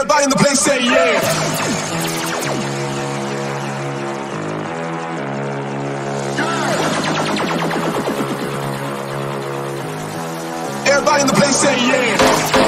Everybody in the place say yeah. Everybody in the place say yeah.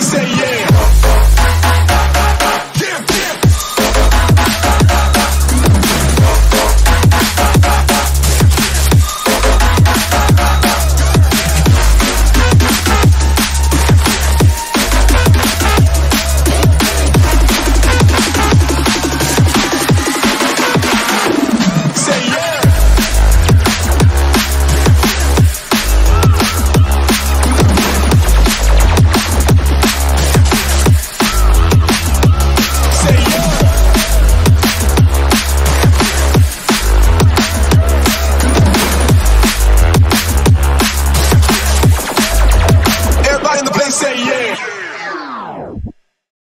say yeah.